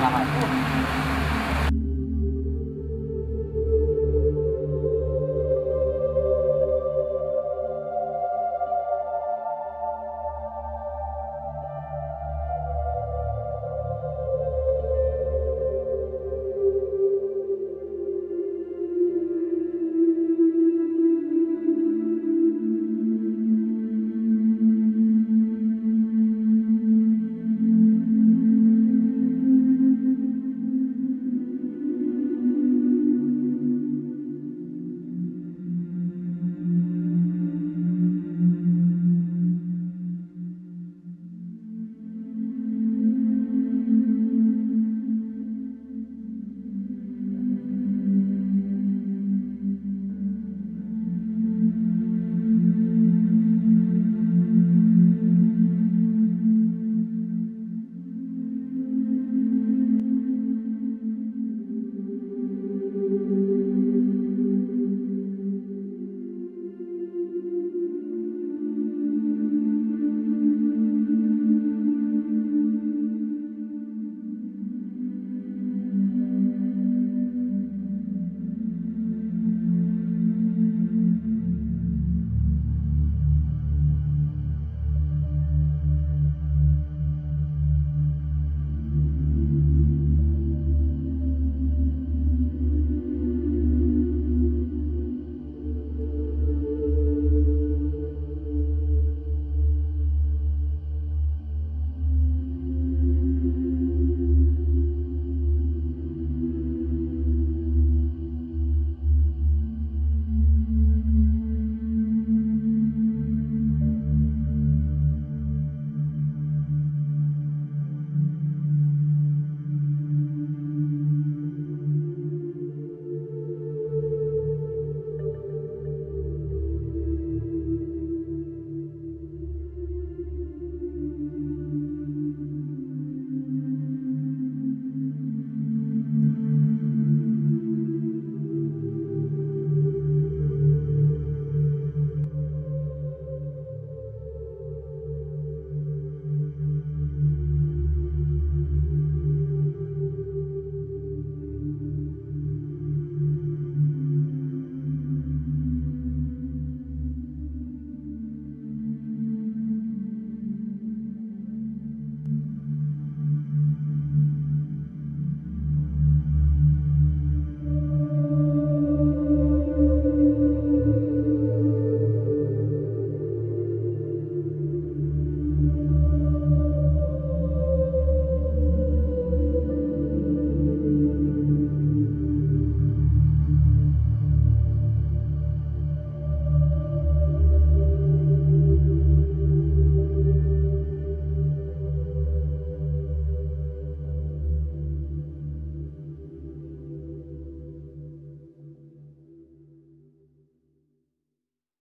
啊